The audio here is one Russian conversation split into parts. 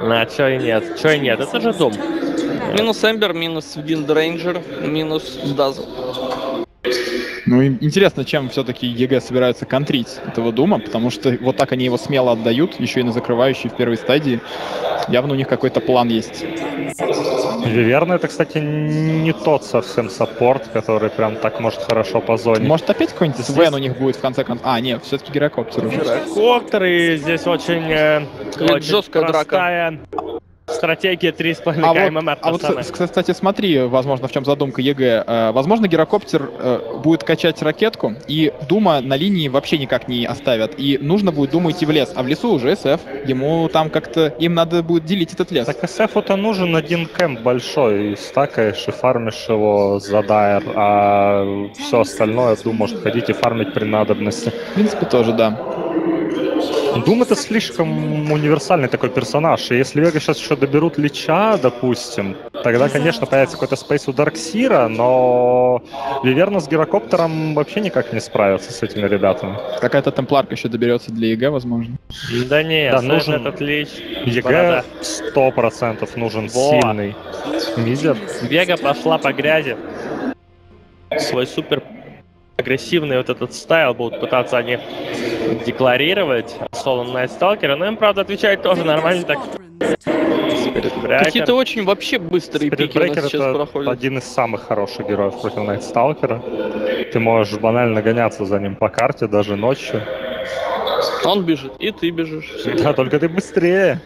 А чё и нет? Чё и нет? Это же Дум. Минус Эмбер, минус Ranger, минус Дазл. Ну, интересно, чем все-таки EG собираются контрить этого Дума, потому что вот так они его смело отдают, еще и на закрывающей в первой стадии. Явно у них какой-то план есть. Виверна это, кстати, не тот совсем саппорт, который прям так может хорошо по зоне. Может опять какой-нибудь Свен у них будет в конце концов? А, нет, все-таки гирокоптер уже. Коптер, и здесь очень, э, очень жесткая драка. Стратегия 3,5 А вот, а вот, кстати, смотри, возможно, в чем задумка EG. Э, Возможно, гирокоптер э, будет качать ракетку, и Дума на линии вообще никак не оставят. И нужно будет Думу идти в лес. А в лесу уже СФ. Ему там как-то... Им надо будет делить этот лес. Так СФ-то нужен один camp большой, и стакаешь и фармишь его за дайр, а все остальное Дум может ходить и фармить при надобности. В принципе, тоже, да. Дум это слишком универсальный такой персонаж, и если Вега сейчас еще доберут Лича, допустим, тогда, конечно, появится какой-то space у Дарксира, но Виверна с Гирокоптером вообще никак не справятся с этими ребятами. Какая-то темпларка еще доберется для EG, возможно. Да не, Да, нужен этот лич. EG сто процентов нужен Во. сильный мидер. Вега пошла по грязи. Свой супер агрессивный вот этот стайл будут пытаться они декларировать. Соло Найт Сталкера, но им, правда, отвечает тоже нормально так. Какие-то очень вообще быстрые Спирит пики у нас сейчас это проходят. один из самых хороших героев против Найтсталкера. Ты можешь банально гоняться за ним по карте даже ночью. Он бежит, и ты бежишь. Да, только ты быстрее.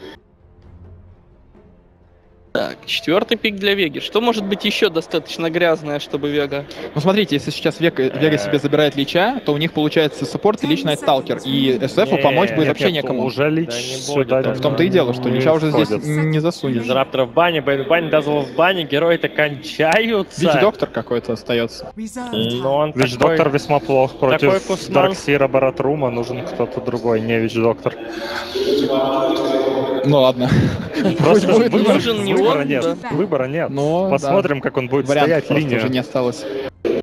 Так, четвертый пик для Веги. Что может быть еще достаточно грязное, чтобы Вега? Ну, смотрите, если сейчас Вега, Вега себе забирает Лича, то у них получается саппорт и Lich Night Stalker. И СФу помочь будет вообще Нет, некому. Уже Lich Да не сюда В том-то и дело, что Лича уже здесь не засунешь. Disruptor в бане, Bane в бане, Dazzle в бане, герои-то кончаются. Witch Doctor какой-то остается. Но он Witch такой- Доктор весьма плох такой против. Дарксира Баратрума. Нужен кто-то другой, не Witch Doctor. Ну ладно. Просто нужен не выбора он, нет. да. Выбора нет. Но, Посмотрим, как он будет стоять линию. уже не осталось.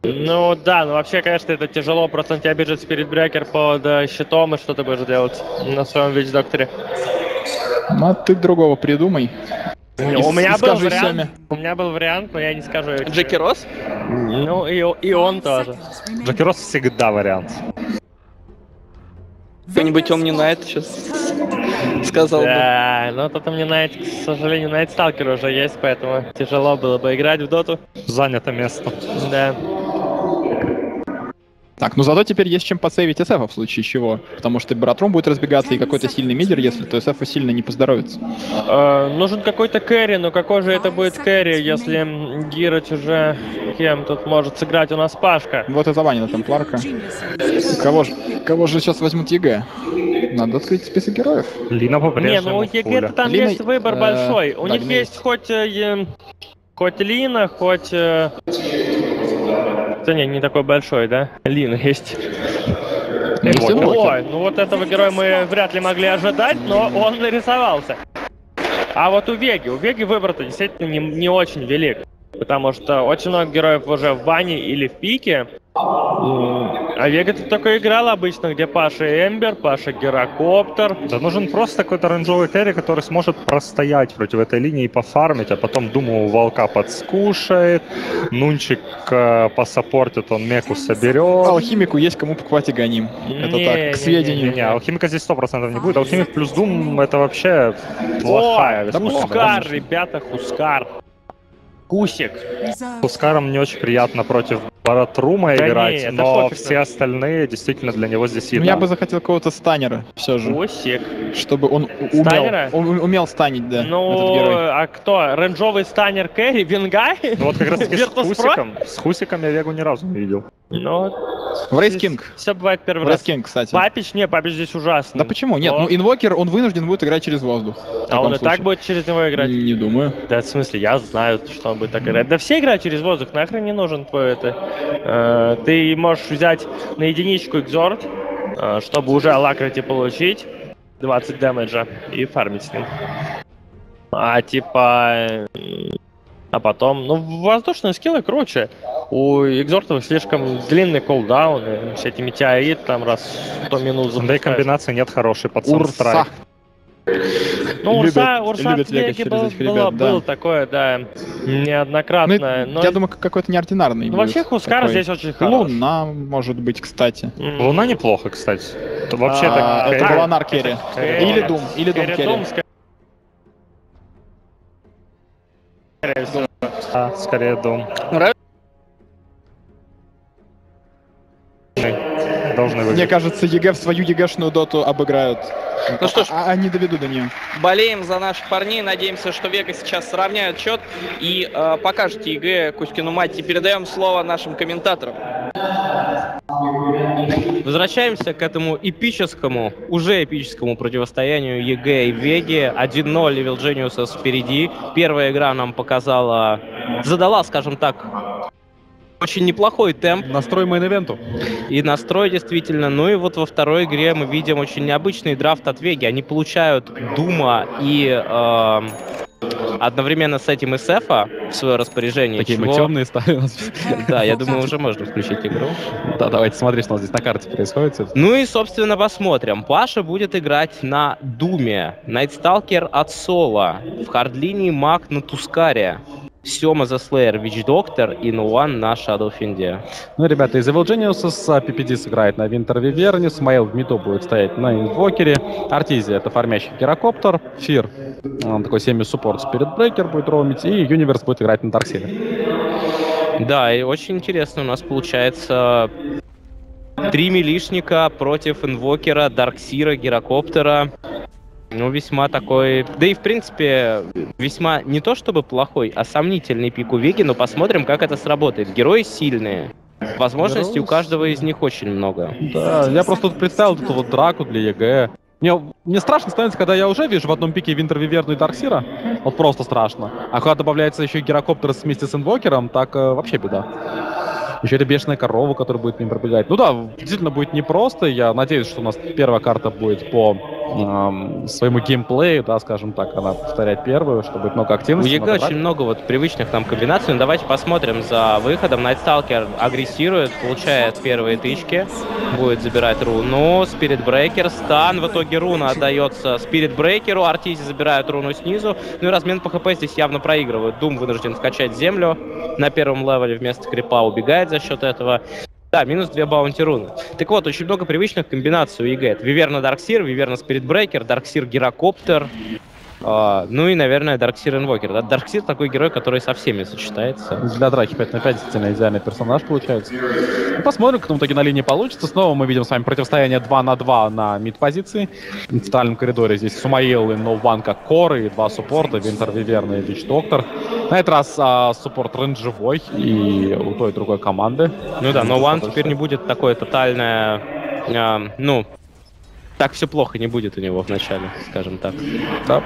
Ну да, ну вообще, конечно, это тяжело, просто он тебя бежит спиритбрекер под э, щитом, и что ты будешь делать на своем вич-докторе? Ну, а ты другого придумай. У И меня с- был скажи вариант, Сёме. у меня был вариант, но я не скажу. Джеки. Росс? Ну и, и он тоже. Джеки Росс всегда вариант. Кто-нибудь Омни Найт сейчас сказал бы. Да, но тут у меня Найт, к сожалению, Найт Сталкер уже есть, поэтому тяжело было бы играть в доту. Занято место. Да. Так, ну зато теперь есть чем посейвить СФ в случае чего. Потому что Братрум будет разбегаться и какой-то сильный мидер, если то СФ сильно не поздоровится. Э, нужен какой-то кэрри, но какой же это будет кэрри, если Гирыч уже кем тут может сыграть у нас Пашка? Вот и заванина темпларка. Кого же, кого же сейчас возьмут ЕГЭ? Надо открыть список героев. Lina Не, по-прежнему ну у ЕГЭ там Lina, есть выбор э, большой. У да, них есть хоть, э, хоть Lina, хоть... э, Да не, не такой большой, да? Lina есть. Есть Вот. Ой, ну вот этого героя мы вряд ли могли ожидать, но он нарисовался. А вот у Веги, у Веги выбор-то действительно не, не очень велик. Потому что очень много героев уже в бане или в пике. А Вега тут только играл обычно, где Паша Эмбер, Паша Герокоптер. Да нужен просто какой-то оранжевый керри, который сможет простоять против этой линии и пофармить, а потом, думаю, волка подскушает, Нунчик э, посаппортит, он меку соберет. Алхимику есть кому покупать и гоним. Это Не, так, не, к сведению. Не, алхимика здесь 100% не будет. Алхимик плюс Дум это вообще плохая О, весьма Хускар, ребята, Хускар. Кусик. Хускаром не очень приятно против Баратрума Да играть, не, но все остальные действительно для него здесь Ну, еда. я бы захотел какого-то станера все же. Кусик. Чтобы он у- Станера? умел, он умел станить, да, этот Ну, герой. а кто? Рейнджовый станер Кэрри? Венгай? Ну вот как раз таки с? Хусиком, с Хусиком я Вегу ни разу не видел. Ну, В Рейс Кинг. Все бывает первый В раз. Рейс Кинг, кстати. Папич? Не, Папич здесь ужасный. Да почему? Нет, Но- ну инвокер, он вынужден будет играть через воздух. А он и так случае. будет через него играть? Не думаю. Да, в смысле, я знаю, что он будет так играть. Да все играют через воздух, нахрен не нужен твой это. Э, ты можешь взять на единичку экзорт, э, чтобы уже алакрити получить 20 дэмэджа и фармить с ним. А типа... А потом, ну, воздушные скиллы круче. У экзортов слишком длинный колдаун, и с этими тиаид там раз в 100 минут Да и запускаешь. комбинации нет хорошей под Урса. Ну, Урса, Урса любят Веги через был, этих было, ребят, да. было такое, да, Ну, неоднократное. но я думаю, как- какой-то неординарный ну, вообще Хускар такой. здесь очень хорош. Луна, может быть, кстати. Луна неплохо, кстати. Вообще А, так. это была Наркерри. Кэрри. Или Дум, или Дум Керри. Скорее всего. Да, скорее дом. Нравится? Должны Мне выиграть. кажется, ЕГЭ в свою ЕГЭшную доту обыграют. Ну что ж. А, они доведут до нее. Болеем за наших парней, надеемся, что Вега сейчас сравняют счет и э, покажете ЕГЭ Кузькину мать. И передаем слово нашим комментаторам. Возвращаемся к этому эпическому, уже эпическому противостоянию ЕГЭ и Веги. 1-0 Evil Geniuses впереди. Первая игра нам показала, задала, скажем так, очень неплохой темп Настрой мейн-эвенту. и настрой действительно. Ну и вот во второй игре мы видим очень необычный драфт от Веги. Они получают Дума и эм, одновременно с этим СФа в свое распоряжение. Такие мы чего- темные стали у нас. Да, я думаю, уже можно включить игру. Да, давайте смотреть, что у нас здесь на карте происходит. Ну и, собственно, посмотрим. Паша будет играть на Думе. Найтсталкер от Соло. В хардлинии Маг на Тускаре. Сема за Slayer, Witch Doctor и Ноуван на Shadow Fiend е. Ну, ребята, из Evil Geniuses а, PPD сыграет на Winter Wyvern е, Смайл в миду будет стоять на Инвокере, Артизи, это фармящий гирокоптер, Фир, он такой semi-support Spirit Breaker будет роумить, и Юниверс будет играть на Dark Seer е. Да, и очень интересно у нас получается три милишника против инвокера, Dark Seer а, Гирокоптера. Ну, весьма такой... Да и, в принципе, весьма не то чтобы плохой, а сомнительный пик у Веги, но посмотрим, как это сработает. Герои сильные. Возможностей у каждого из них очень много. Да, я просто тут представил эту вот драку для ЕГЭ. Мне, мне страшно становится, когда я уже вижу в одном пике Winter Wyvern у и Dark Seer а. Вот просто страшно. А когда добавляется еще гирокоптер вместе с инвокером, так э, вообще беда. Еще эта бешеная корова, которая будет им пробегать. Ну да, действительно будет непросто. Я надеюсь, что у нас первая карта будет по эм, своему геймплею, да, скажем так, она повторять первую, чтобы будет много У активности. ЕГЭ много очень много вот привычных нам комбинаций. Ну, давайте посмотрим за выходом. Night Stalker агрессирует, получает первые тычки, будет забирать руну. Spirit Breaker, стан. В итоге руна отдается Spirit Breaker у, Артизи забирают руну снизу. Ну и размен по хп здесь явно проигрывают. Doom вынужден скачать землю на первом левеле вместо крипа, убегает за счет этого. Да, минус две bounty руны. Так вот, очень много привычных комбинаций у ЕГЭ. Это Виверна Dark Seer, Виверна Spirit Breaker, Dark Seer Гирокоптер, а, ну и, наверное, Dark Seer Invoker. Да? Dark Seer такой герой, который со всеми сочетается. Для драки 5 на 5 действительно идеальный персонаж получается. Ну, Посмотрим, как в итоге на линии получится. Снова мы видим с вами противостояние 2 на 2 на мид-позиции. В центральном коридоре здесь Сумаил и Ноуван как коры, и два суппорта, Winter Wyvern и Witch Doctor. На этот раз а, суппорт рейнджевой и у той и другой команды. Ну да, но One теперь не будет такое тотальное... а, ну, так все плохо не будет у него в начале, скажем так. Да.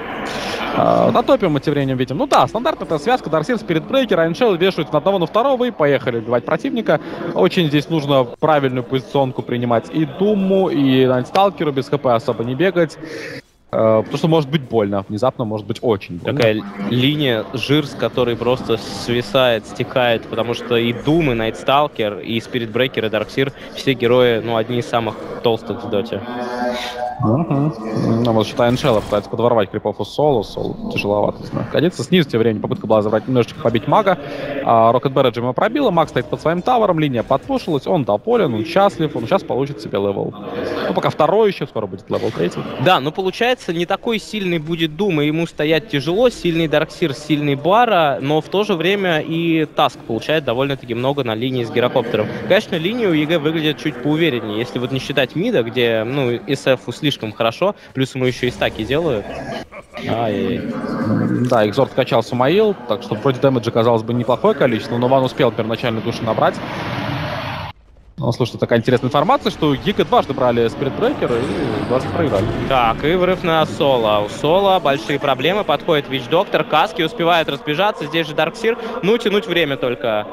А, на топе мы тем временем видим. Ну да, стандартная эта связка Дарсир, Спирит Брейкер, Айншел вешают на одного на второго и поехали убивать противника. Очень здесь нужно правильную позиционку принимать и Думу, и Найтсталкеру без хп особо не бегать. Э, Потому что может быть больно. Внезапно может быть очень больно. Такая линия жир, с которой просто свисает, стекает, потому что и Doom, и Night Stalker, и Spirit Breaker, и Dark Seer, все герои, ну, одни из самых толстых в доте. Мгм. Ну, вот считай, Эншелла пытается подворвать крипов у Соло. Соло тяжеловато находиться. Снизу тем временем попытка была забрать немножечко побить мага. А, Rocket Barrage ему пробила. Маг стоит под своим тавером. Линия подпушилась. Он доволен, он счастлив. Он сейчас получит себе левел. Ну, пока второй еще, скоро будет левел третий. Да, ну получается, не такой сильный будет Doom, и ему стоять тяжело, сильный Dark Seer, сильный Бара, но в то же время и Tusk получает довольно-таки много на линии с Гирокоптером. Конечно, линия у ЕГЭ выглядит чуть поувереннее, если вот не считать мида, где, ну, SF слишком хорошо, плюс ему еще и стаки делают. Ай-яй-яй. М, Да, Exort качал Сумаил, так что вроде дэмэджа, казалось бы, неплохое количество, Ноуван успел первоначальную душу набрать. Ну, слушай, такая интересная информация, что ЕГЭ дважды брали Spirit Breaker и дважды проиграли. Так, и врыв на Соло. У Соло большие проблемы, подходит Witch Doctor, Каски успевает разбежаться, здесь же Dark Seer. Ну, тянуть время только.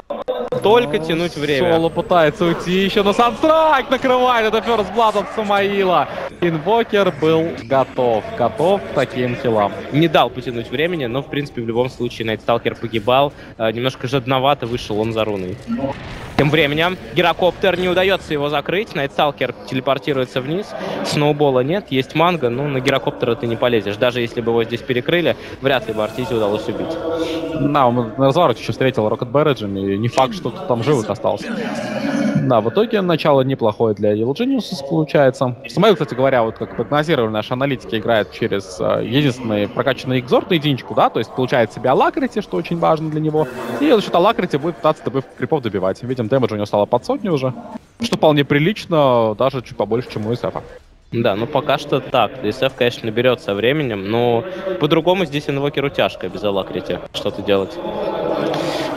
Только тянуть время. Соло пытается уйти еще на Sun Strike накрывает. Это Blood от Самаила. Invoker был готов. Готов к таким хилам. Не дал потянуть времени, но, в принципе, в любом случае Night Stalker погибал. Э, немножко жадновато вышел он за руной. Тем временем гирокоптер не удается его закрыть. Найтсталкер телепортируется вниз. Сноубола нет, есть манго, но на гирокоптера ты не полезешь. Даже если бы его здесь перекрыли, вряд ли бы Артизе удалось убить. Да, он на развороте еще встретил Рокет Берриджем, и не факт, что там живых остался. Да, в итоге начало неплохое для Yellow Geniuses получается. Самойл, кстати говоря, вот как прогнозировали наши аналитики, играет через э, единственный прокачанный экзорт на единичку, да, то есть получает себе алакрити, что очень важно для него, и за счет алакрити будет пытаться ДБ крипов добивать. Видим, дэмэдж у него стало под сотню уже, что вполне прилично, даже чуть побольше, чем у СФа. Да, ну пока что так. ДСФ, конечно, наберет со временем, но по-другому здесь инвокеру тяжко без алакрити что-то делать.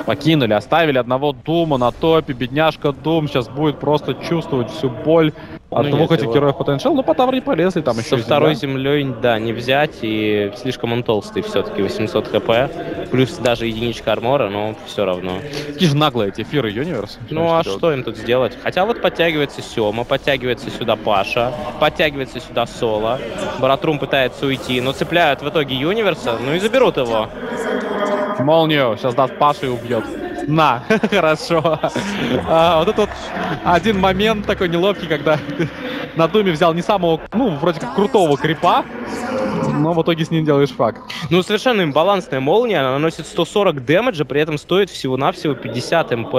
Покинули, оставили одного Дума на топе, бедняжка Дум сейчас будет просто чувствовать всю боль от Ну двух нет, этих его- героев потенциал, но по тавре полезли, там еще Со и второй земля. землей, да, не взять, и слишком он толстый все-таки, 800 хп, плюс даже единичка армора, но все равно. Какие же наглые эти эфиры Юниверс. Ну а что им тут сделать? Хотя вот подтягивается Сема, подтягивается сюда Паша, подтягивается сюда Соло. Баратрум пытается уйти, но цепляют в итоге Юниверса, ну и заберут его. Молнию сейчас даст Паша и убьет. На, хорошо. А, вот это вот один момент такой неловкий, когда на Думе взял не самого, ну, вроде как крутого крипа, но в итоге с ним делаешь факт. Ну, совершенно имбалансная молния, она наносит 140 дэмэджа, при этом стоит всего-навсего 50 МП.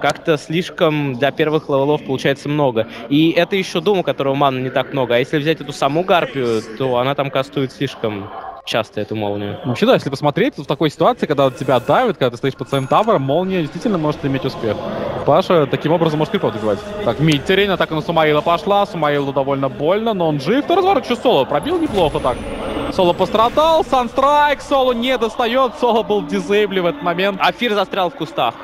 Как-то слишком для первых левелов получается много. И это еще Doom, у которого маны не так много. А если взять эту саму Гарпию, то она там кастует слишком часто эту молнию. Вообще, да, если посмотреть, то в такой ситуации, когда тебя давят, когда ты стоишь под своим тавром, молния действительно может иметь успех. Паша таким образом может крипов добивать. Так, Миттерин, атака на Сумаила пошла, Сумаилу довольно больно, но он жив. То разворот еще Соло пробил неплохо так. Соло пострадал, Санстрайк, Соло не достает, Соло был в дизейбле в этот момент. Афир застрял в кустах.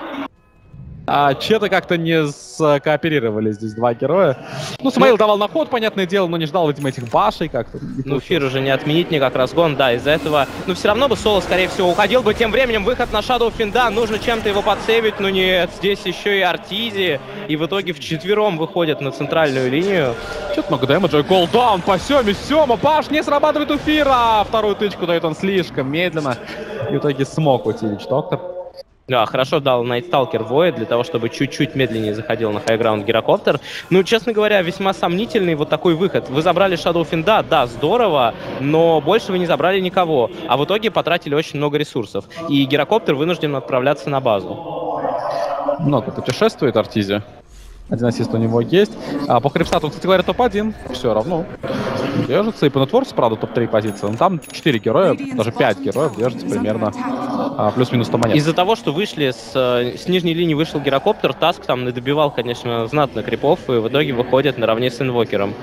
А че-то как-то не скооперировали здесь два героя. Ну, Сумаил давал на ход, понятное дело, но не ждал, видимо, этих башей как-то. Ну, Фир уже не отменить никак разгон, да, из-за этого... Но все равно бы Соло, скорее всего, уходил бы. Тем временем выход на Shadow Финда, нужно чем-то его подсейвить, но нет, здесь еще и Артизи. И в итоге вчетвером выходят на центральную линию. Что-то много дэмэджа. Голдаун по Семе. Сема, Паш не срабатывает у Фира. Вторую тычку дает он слишком медленно. И в итоге смог утилить доктор. Да, хорошо дал Найтсталкер Void для того, чтобы чуть-чуть медленнее заходил на хайграунд Гирокоптер. Ну, честно говоря, весьма сомнительный вот такой выход. Вы забрали Shadow Финда, да, здорово, но больше вы не забрали никого. А в итоге потратили очень много ресурсов. И Гирокоптер вынужден отправляться на базу. Много путешествует Артизи. Один ассист у него есть. А по Крипстату, кстати говоря, топ-1. Все равно. Держится. И по Нетворсу, правда, топ-3 позиции. Но там 4 героя, даже 5 героев держится примерно а, плюс-минус 100 монет. Из-за того, что вышли с, э, с нижней линии вышел Гирокоптер, Таск там надобивал, конечно, знатно крипов, и в итоге выходит наравне с Инвокером.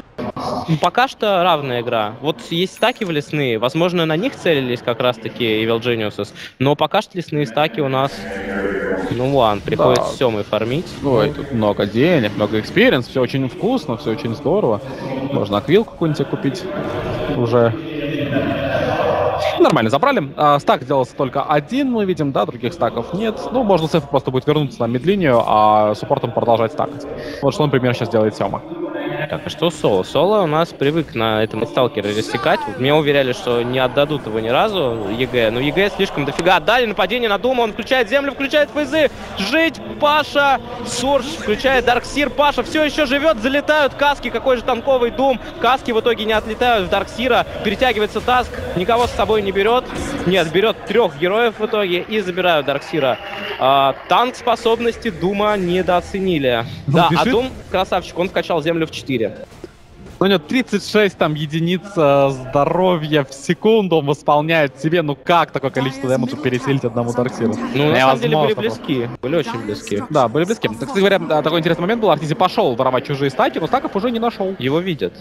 Ну, Пока что равная игра. Вот есть стаки в лесные, возможно, на них целились как раз-таки Evil Geniuses, но пока что лесные стаки у нас, ну ладно, приходится Да. Семой фармить. Ой, тут много денег, много experience, все очень вкусно, все очень здорово. Можно аквилку какую-нибудь купить уже. Нормально, забрали. А, стак делался только один, мы видим, да, других стаков нет. Ну, можно сейф просто будет вернуться на мидлинию, а суппортом продолжать стакать. Вот что, например, сейчас делает Сема. Так, а что Соло? Соло у нас привык на этом сталкере рассекать. Мне уверяли, что не отдадут его ни разу, EG. Но EG слишком дофига отдали. Нападение на Дума, он включает землю, включает phase'ы. Жить, Паша, Surge включает Дарксир. Паша все еще живет, залетают каски. Какой же танковый Дум. Каски в итоге не отлетают в Дарксира. Перетягивается Таск, никого с собой не берет. Нет, берет трех героев в итоге и забирают Дарксира. А, танк способности Дума недооценили. Ну, да, а бежит. Дум, красавчик, он вкачал землю в 4. Ну, у него 36 там единиц э, здоровья в секунду он восполняет себе. Ну как такое количество дэмэджа переселить одному Дарксиру? Ну, на самом деле были Невозможно близки. Были очень близки. Да, были близки. Так, кстати говоря, такой интересный момент был. Артизи пошел воровать чужие стаки, но стаков уже не нашел. Его видят.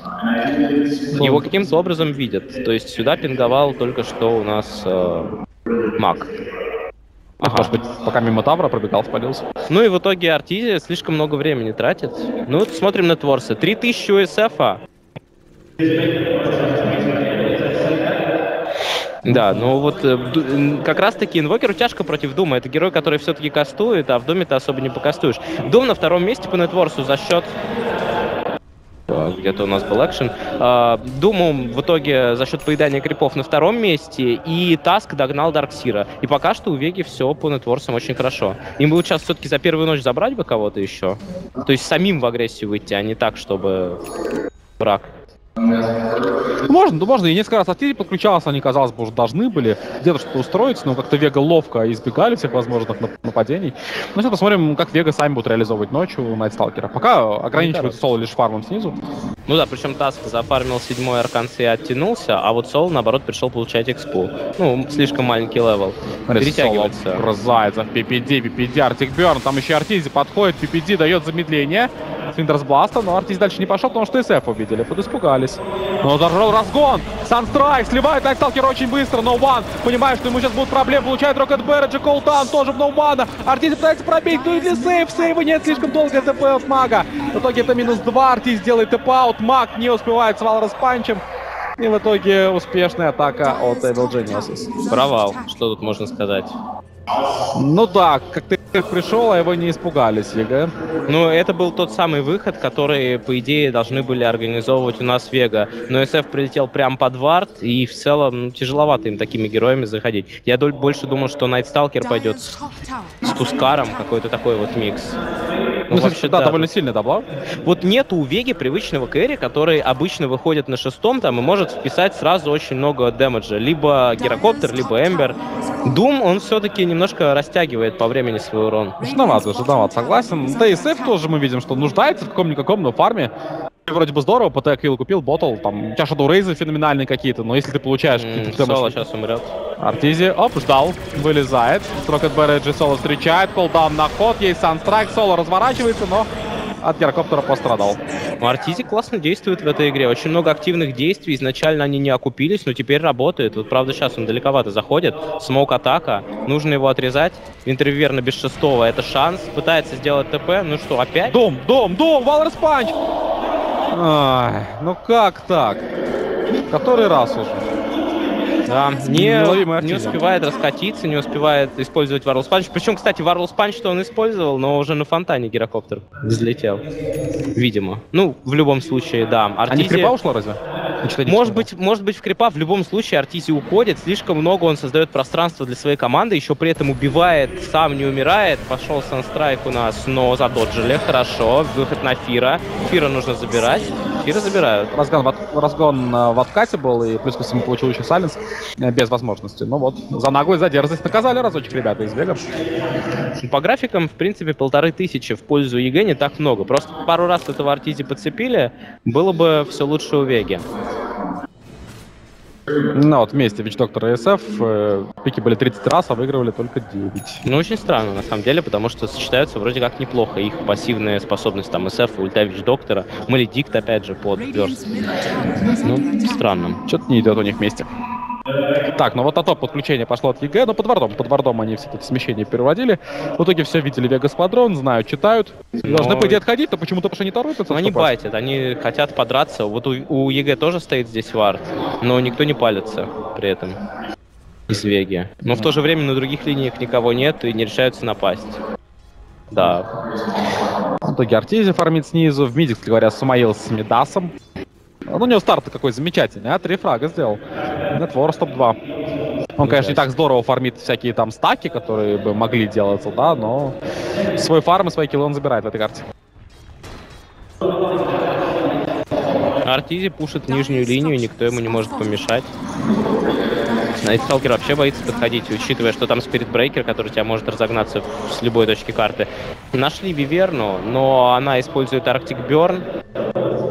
Его каким-то образом видят. То есть сюда пинговал только что у нас э, маг. Ага. Может быть, пока мимо Тавра пробегал, спалился. Ну и в итоге Артизи слишком много времени тратит. Ну вот смотрим на Творса. 3000 УСФ. -а. Да, ну вот э, как раз таки инвокеру тяжко против Дума. Это герой, который все-таки кастует, а в Думе ты особо не покастуешь. Дум на втором месте по нетворсу за счет где-то у нас был экшен. А, Думу в итоге за счет поедания крипов на втором месте, и Таск догнал Дарксира. И пока что у Веги все по нетворсам очень хорошо. Им бы сейчас все-таки за первую ночь забрать бы кого-то еще. То есть самим в агрессию выйти, а не так, чтобы брак. Можно, можно, и несколько раз Артизи подключался, они, казалось бы, уже должны были где-то что-то устроиться, но как-то Вега ловко избегали всех возможных нап- нападений. Ну, сейчас посмотрим, как Вега сами будут реализовывать ночью Найтсталкера. Пока ограничивается соло лишь фармом снизу. Ну да, причем Таск зафармил седьмой арканс и оттянулся, а вот Сол, наоборот, пришел получать экспу. Ну, слишком маленький левел. Перетягивается. Соло Грызается в PPD, PPD, Артик Берн, там еще Артизи подходит, PPD дает замедление. Свиндерс Бласта, но Артизи дальше не пошел, потому что СФ увидели, подиспугались. Но зажал разгон, Санстрайк сливает Найтсталкера очень быстро, но Ван понимает, что ему сейчас будут проблемы, получает Рокет Бэрриджа, Колтан тоже в ноумана. Артизи пытается пробить, ну и для сейв, сейва нет, слишком долго ТП от Мага. В итоге это минус 2, Артиз делает ТП-out, Маг не успевает с Walrus Punch'ем. И в итоге успешная атака от Evil Geniuses. Провал, что тут можно сказать. Ну да, как ты пришел, а его не испугались, EG. Ну, это был тот самый выход, который, по идее, должны были организовывать у нас Вега. Но СФ прилетел прям под вард, и в целом ну, тяжеловато им такими героями заходить. Я больше думал, что Найтсталкер пойдет с, с Тускаром, какой-то такой вот микс. Ну, вообще, вообще, да, да. довольно сильный дабла. Вот нету у Веги привычного кэри, который обычно выходит на шестом там и может вписать сразу очень много дэмэджа. Либо Гирокоптер, либо Эмбер. Дум, он все-таки немножко растягивает по времени свой урон. Жадновато, ждновато, согласен. Да и СФ тоже мы видим, что нуждается в каком-никаком, но фарме. Вроде бы здорово, ПТ скилл купил, ботл, там, Shadowraze'ы феноменальные какие-то, но если ты получаешь какие-то Соло дэмэдж- сейчас умрет. Артизи, оп, ждал, вылезает. Rocket Barrage'и Соло встречает, Call Down на ход, есть Sun Strike, Соло разворачивается, но от гирокоптера пострадал. Ну, Артизи классно действует в этой игре. Очень много активных действий. Изначально они не окупились, но теперь работает. Вот правда сейчас он далековато заходит. Смоук атака. Нужно его отрезать. Винтер Виверна без шестого. Это шанс. Пытается сделать ТП. Ну что, опять? Дом, дом, дом, Walrus Punch! Ай, ну как так? Который раз уже? Да, не, не Артизи. успевает раскатиться, не успевает использовать Walrus Punch. Причем, кстати, Walrus Punch-то он использовал, но уже на фонтане гирокоптер взлетел. Видимо. Ну, в любом случае, да. А не Артизи- крипа ушла разве? Ничего Может быть, может быть, в крипа в любом случае Артизи уходит. Слишком много он создает пространства для своей команды, еще при этом убивает, сам не умирает. Пошел Sun Strike у нас, но задоджили. Хорошо. Выход на Фира. Фира нужно забирать. Фира забирают. Разгон, в от- разгон э, в откате был, и плюс ко всему получил еще Silence э, без возможности. Ну вот, за наглость, за дерзость наказали разочек ребята из Вега. По графикам, в принципе, полторы тысячи в пользу EG не так много. Просто пару раз этого Артизи подцепили, было бы все лучше у Веги. Ну вот, вместе Вич Доктор и СФ. э, пики были 30 раз, а выигрывали только 9. Ну, очень странно, на самом деле, потому что сочетаются вроде как неплохо их пассивные способности, там, СФ, ульта Вич Доктора, Maledict, опять же, под burst. Ну, странно. Что-то не идет у них вместе. Так, ну вот на топ подключение пошло от EG, но под вардом. Под вардом они все эти смещения переводили. В итоге все видели Вега Сквадрон, знают, читают. Должны, по идее, отходить, но почему-то потому что не торопятся. Ну, они отступать. байтят, они хотят подраться. Вот у, у EG тоже стоит здесь вард, но никто не палится при этом из Веги. Но в то же время на других линиях никого нет и не решаются напасть. Да, В итоге Артези фармит снизу. В миде, говоря, Сумаил с Медасом. Ну, у него старт какой замечательный, а? Три фрага сделал. Нетворс топ-2. Он, конечно, не так здорово фармит всякие там стаки, которые бы могли делаться, да, но свой фарм и свои киллы он забирает в этой карте. Артизи пушит нижнюю линию, никто ему не может помешать. Найтсталкер вообще боится подходить, учитывая, что там Спирит Брейкер, который тебя может разогнаться с любой точки карты. Нашли Виверну, но она использует Арктик Берн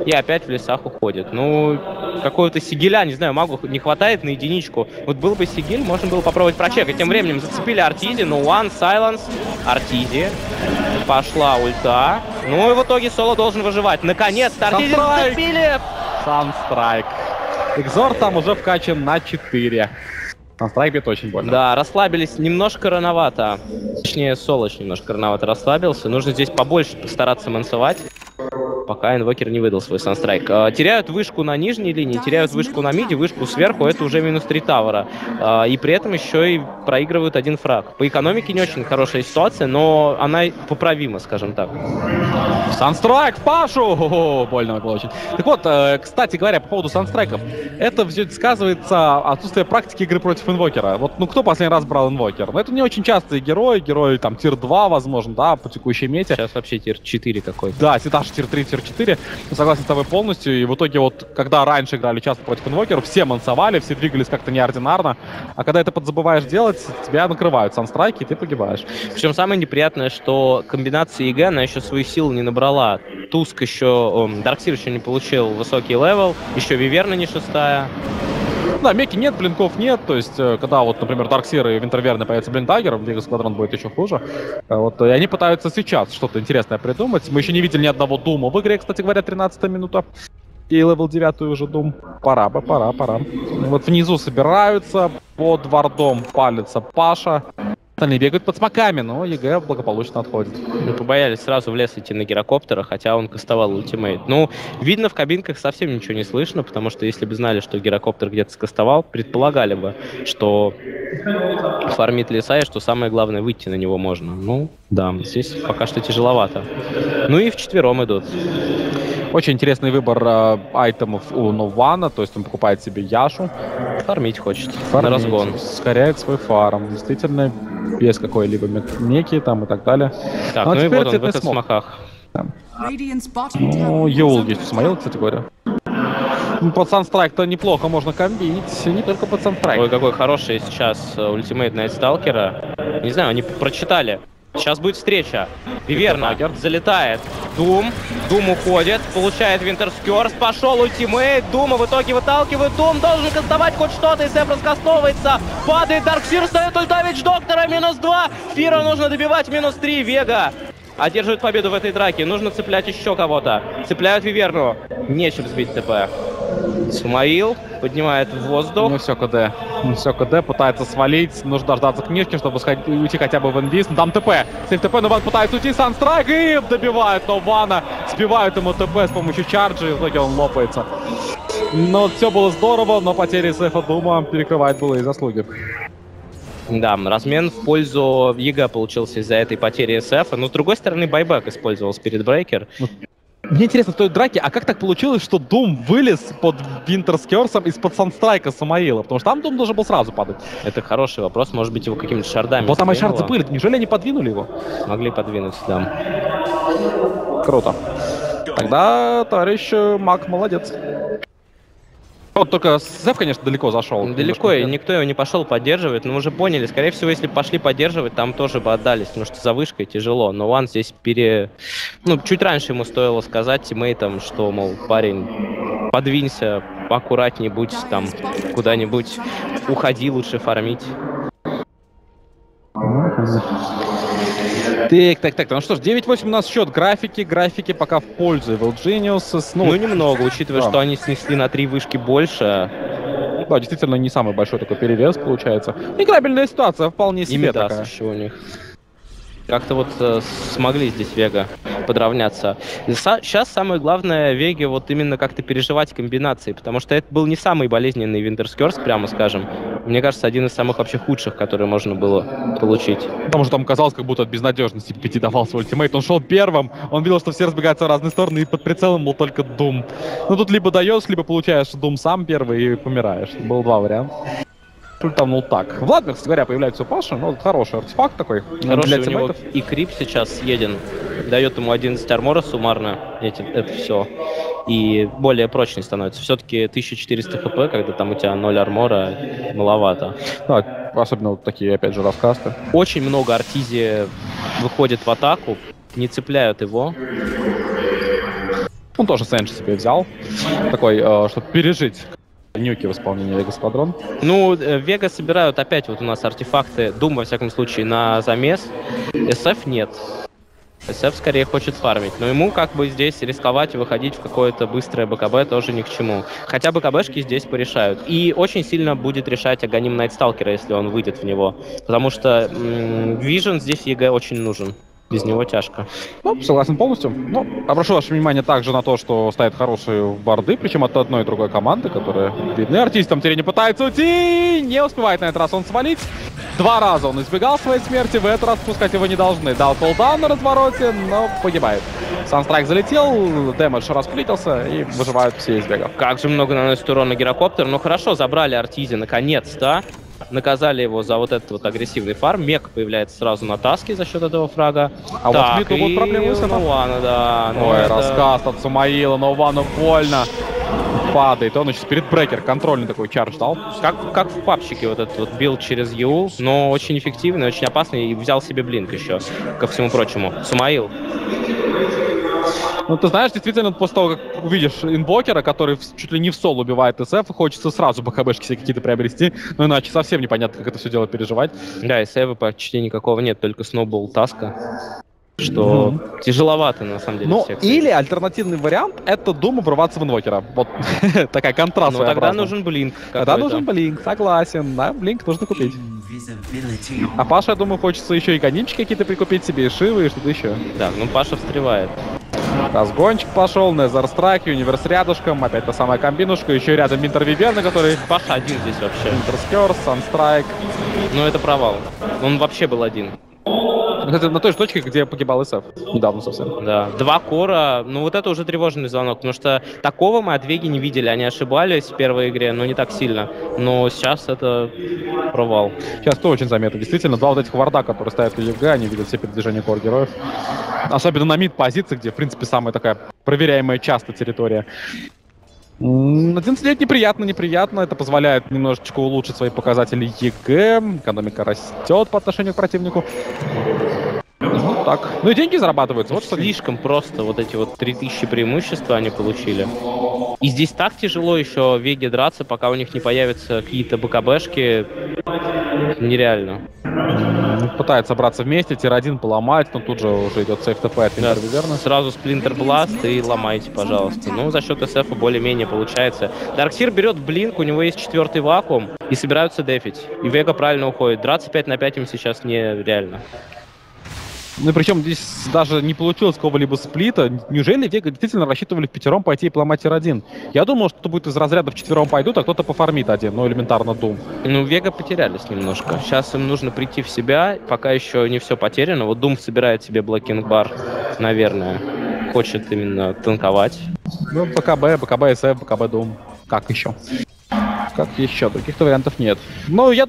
и опять в лесах уходит. Ну, какого-то сигиля, не знаю, магу не хватает на единичку. Вот был бы сигиль, можно было попробовать прочекать. Тем временем зацепили Артизи, но One, Silence, Артизи. Пошла ульта. Ну и в итоге Соло должен выживать. Наконец-то Артизи зацепили! Санстрайк. Экзор там уже вкачан на 4. Санстрайк бьет очень больно. Да, расслабились немножко рановато. Точнее, Солоч немножко рановато расслабился. Нужно здесь побольше постараться мансовать. Пока инвокер не выдал свой санстрайк. Теряют вышку на нижней линии, теряют вышку на миде, вышку сверху, это уже минус 3 тавера. А, и при этом еще и проигрывают один фраг. По экономике не очень хорошая ситуация, но она поправима, скажем так. Санстрайк в Пашу! О, больно было очень. Так вот, э, кстати говоря, по поводу санстрайков. Это все сказывается отсутствие практики игры против инвокера. Вот, ну, кто последний раз брал инвокер? Ну, это не очень частый герой, герой там тир 2, возможно, да, по текущей мете. Сейчас вообще тир 4 какой-то. Да, тир 3, тир 4. Согласен с тобой полностью. И в итоге вот, когда раньше играли часто против инвокеров, все мансовали, все двигались как-то неординарно. А когда это подзабываешь делать, тебя накрывают Sun Strike'и, и ты погибаешь. Причем самое неприятное, что комбинация EG, она еще свои силы не набрала. Туск еще, Дарксир еще не получил высокий левел, еще Виверна не шестая. Да, меки нет, блинков нет. То есть, э, когда вот, например, Дарксир и Винтер Виверны появится Blink Dagger, Вега Сквадрон будет еще хуже. Э, Вот, и они пытаются сейчас что-то интересное придумать. Мы еще не видели ни одного Дума в игре, кстати говоря, 13 минута. И левел 9 уже Дум. Пора бы, пора, пора. Вот внизу собираются, под вардом палится Паша. Остальные бегают под смоками, но EG благополучно отходит. Ну, побоялись сразу в лес идти на гирокоптера, хотя он кастовал ультимейт. Ну, видно, в кабинках совсем ничего не слышно, потому что если бы знали, что гирокоптер где-то скастовал, предполагали бы, что фармит леса и что самое главное, выйти на него можно. Ну, да, здесь пока что тяжеловато. Ну и в четвером идут. Очень интересный выбор э, айтемов у Нована, то есть он покупает себе Яшу. Фармить хочет. На фармить, разгон. Ускоряет свой фарм. Действительно, без какой-либо мек- меки там и так далее. Так, Ну, а ну, и вот он, в смог. смоках. Ну, Юл есть посмотрел, кстати говоря. Ну, Под Санстрайк-то неплохо можно комбить, не только под Санстрайк. Ой, какой хороший сейчас э, ультимейт Найтсталкера. Не знаю, они прочитали. Сейчас будет встреча. Виверна залетает. Дум. Дум уходит. Получает Винтерскерс. Пошел ультимейт. Дума в итоге выталкивает. Дум должен кастовать хоть что-то. И Сэп раскастовывается. Падает Dark Seer. Стоит ульта Witch Doctor а. Минус 2. Fear а нужно добивать. Минус 3. Вега. Одерживает победу в этой драке. Нужно цеплять еще кого-то. Цепляют Виверну. Нечем сбить ТП. Сумаил поднимает в воздух. Ну все, КД. Ну все, КД пытается свалить. Нужно дождаться книжки, чтобы сходить, уйти хотя бы в инвиз. Ну, там ТП. Сейф ТП, но Ван пытается уйти. Sunstrike и добивает Но Вана. Сбивают ему ТП с помощью charge а. И в итоге он лопается. Но все было здорово, но потеря СФа Doom а перекрывает былые заслуги. Да, размен в пользу EG получился из-за этой потери СФ. Но с другой стороны, buyback использовал Spirit Breaker. Мне интересно в той драке, а как так получилось, что Doom вылез под Winter's Curse ом из-под Sunstrike а Сумаила? Потому что там Doom должен был сразу падать. Это хороший вопрос. Может быть, его какими-то shard ами Вот там и shard ы были. Неужели они подвинули его? Могли подвинуть, да. Круто. Тогда товарищ Мак молодец. Вот только Зев, конечно, далеко зашел. Далеко, и никто его не пошел поддерживать, но мы уже поняли, скорее всего, если бы пошли поддерживать, там тоже бы отдались, потому что за вышкой тяжело. Но Ван здесь пере... Ну, чуть раньше ему стоило сказать тиммейтам, что, мол, парень, подвинься, поаккуратнее будь там куда-нибудь, уходи лучше фармить. Так, так, так. Ну что ж, 9-8 у нас счет. Графики, графики пока в пользу Evil Genius. Ну, Ну, немного, учитывая, да. что они снесли на три вышки больше. да, действительно, не самый большой такой перевес получается. Играбельная ситуация, вполне себе Мидас такая. еще у них. Как-то вот э, смогли здесь Вега подравняться. сейчас самое главное Веге вот именно как-то переживать комбинации, потому что это был не самый болезненный Winter's Curse, прямо скажем. Мне кажется, один из самых вообще худших, которые можно было получить. Потому что там казалось, как будто от безнадежности ППД давал свой ultimate. Он шел первым, он видел, что все разбегаются в разные стороны, и под прицелом был только Doom. Ну тут либо даешь, либо получаешь Дум сам первый и помираешь. Было два варианта. Ультанул так. Владимир, кстати говоря, появляется у Паши, ну, хороший артефакт такой. Хороший для у него и крип сейчас съеден. Дает ему 11 армора суммарно. Эти, это все. И более прочный становится. Все-таки 1400 хп, когда там у тебя 0 армора, маловато. Да, особенно вот такие, опять же, раскасты. Очень много артизи выходит в атаку, не цепляют его. Он тоже Сэндж себе взял. Такой, э, чтобы пережить нюки в исполнении Лего Сквадрон. Ну, э, Вега собирают опять вот у нас артефакты. Дум, во всяком случае, на замес. СФ нет. СФ скорее хочет фармить. Но ему как бы здесь рисковать и выходить в какое-то быстрое БКБ тоже ни к чему. Хотя БКБшки здесь порешают. И очень сильно будет решать Аганим Найтсталкера, если он выйдет в него. Потому что м, Vision здесь EG очень нужен. Без него тяжко. Ну, согласен полностью. Ну, обращу ваше внимание также на то, что стоят хорошие варды, причем от одной и другой команды, которые видны. Артизи там не пытается уйти, не успевает на этот раз он свалить. Два раза он избегал своей смерти, в этот раз пускать его не должны. Дал Call Down на развороте, но погибает. Sunstrike залетел, damage расплитился и выживают все из Веги. Как же много наносит урона Gyrocopter. Ну хорошо, забрали Артизи наконец-то. Наказали его за вот этот вот агрессивный фарм. Мек появляется сразу на таске за счет этого фрага. А так, вот вот и проблемы с у этим. Нуана, да. ну Ой, это- рассказ от Сумаила, но Вану больно. Падает. Он еще спирит брекер, контрольный такой чар ждал. Как, как в папчике вот этот вот билд через Ю, но очень эффективный, очень опасный и взял себе блинк еще, ко всему прочему. Сумаил. Ну, ты знаешь, действительно, после того, как увидишь инвокера, который чуть ли не в сол убивает СФ, хочется сразу БКБшки себе какие-то приобрести, но иначе совсем непонятно, как это все дело переживать. Да, сейва почти никакого нет, только сноубол таска. Что тяжеловато, на самом деле, Ну, или альтернативный вариант — это Дума врываться в инвокера. Вот такая контраст Ну, тогда нужен блинк. Тогда нужен блинк, согласен. Да, блинк нужно купить. А Паша, я думаю, хочется еще и ганимчики какие-то прикупить себе, и шивы, и что-то еще. Да, ну Паша встревает. Разгончик пошел, Незер Страйк, Универс рядышком, опять та самая комбинушка, еще рядом Минтер Виверна, который Паша один здесь вообще. Минтер Скерс, Санстрайк. Ну, это провал. Он вообще был один. На той же точке, где погибал СФ. Недавно совсем. Да, два core а, ну вот это уже тревожный звонок, потому что такого мы от Веги не видели, они ошибались в первой игре, но не так сильно, но сейчас это провал. Сейчас это очень заметно. Действительно, два вот этих варда, которые стоят у EG, они видят все передвижения core героев. Особенно на мид-позиции, где, в принципе, самая такая проверяемая часто территория. М, 11 лет неприятно, неприятно. Это позволяет немножечко улучшить свои показатели EG. Экономика растет по отношению к противнику. Ну, так. Ну и деньги зарабатываются. Вот что Слишком просто вот эти вот 3000 преимущества они получили. И здесь так тяжело еще Веге драться, пока у них не появятся какие-то БКБшки. Нереально. М, Пытается собраться вместе, tier-1 поломать, но тут же уже идет save ТП от Да, Виверна. сразу Splinter Blast и ломайте, пожалуйста. Ну, за счет СФ более-менее получается. Dark Seer берет blink, у него есть четвертый Vacuum, и собираются дефить. И Вега правильно уходит. Драться 5 на 5 им сейчас нереально. Ну причем здесь даже не получилось какого-либо split а. Неужели Вега действительно рассчитывали в пятером пойти и поломать tier-1? Я думал, что это будет из разряда в четвером пойдут, а кто-то пофармит один, ну элементарно Doom. Ну, Вега потерялись немножко. Сейчас им нужно прийти в себя, пока еще не все потеряно. Вот Doom собирает себе Black King Bar, наверное. Хочет именно танковать. Ну, БКБ, БКБ СФ, БКБ Doom. Как еще? Как еще? Других-то вариантов нет. Ну, я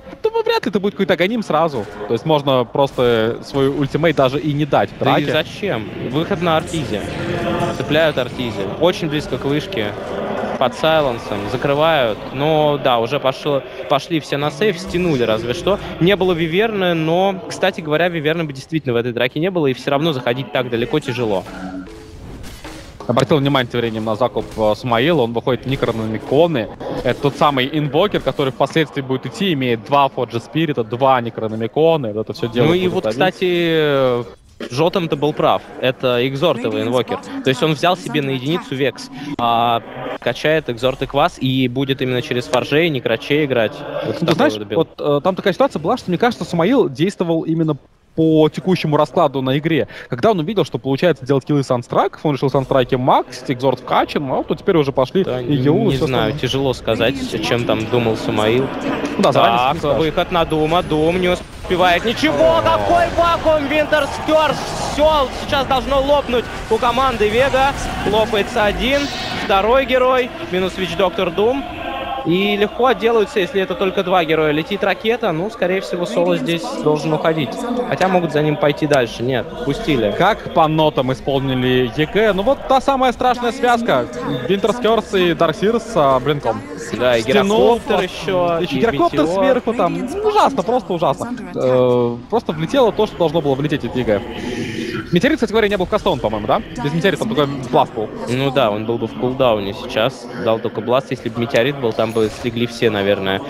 ли это будет какой-то агоним сразу. То есть можно просто свой ультимейт даже и не дать в Да и зачем? Выход на Артизе. Цепляют Артизе. Очень близко к вышке. Под сайленсом. Закрывают. Но да, уже пошло, пошли все на сейф, стянули разве что. Не было Виверны, но, кстати говоря, Виверны бы действительно в этой драке не было, и все равно заходить так далеко тяжело. Обратил внимание тем временем на закуп э, Смаила, он выходит в Некрономиконы. Это тот самый инвокер, который впоследствии будет идти, имеет два Фоджи Спирита, два Некрономиконы, это все дело ну и вот, кстати, Жотом-то был прав. Это экзортовый инвокер. То есть он взял себе на единицу Векс, а качает экзорт и квас, и будет именно через форжей, не краче играть. Вот Ну, ты такой знаешь, вот вот э, там такая ситуация была, что мне кажется, Самаил действовал именно по текущему раскладу на игре. Когда он увидел, что получается делать киллы санстрайков, он решил санстрайки макс, экзорт вкачан, а вот то теперь уже пошли Да, и не, и не знаю, остальное. тяжело сказать, чем там думал Сумаил. Ну да, Так, выход на Doom а, Doom не успевает. Ничего, какой Vacuum, Winter's Curse. Все, сейчас должно лопнуть у команды Вега. Лопается один, второй герой, минус Witch Doctor, Doom. И легко отделаются, если это только два героя. Летит ракета, ну, скорее всего, Соло здесь должен уходить. Хотя могут за ним пойти дальше. Нет, пустили. Как по нотам исполнили EG? Ну вот та самая страшная связка. Winter's Curse и Dark Seer с блинком. Да, и Стянул, гирокоптер еще. Еще метеор. сверху там. Ужасно, просто ужасно. Э, просто влетело то, что должно было влететь от ЕГЭ. Метеорит, кстати говоря, не был кастован, по-моему, да? Без метеорита там только blast был. Ну да, он был бы в кулдауне сейчас. Дал только blast. Если бы метеорит был, там бы слегли все, наверное.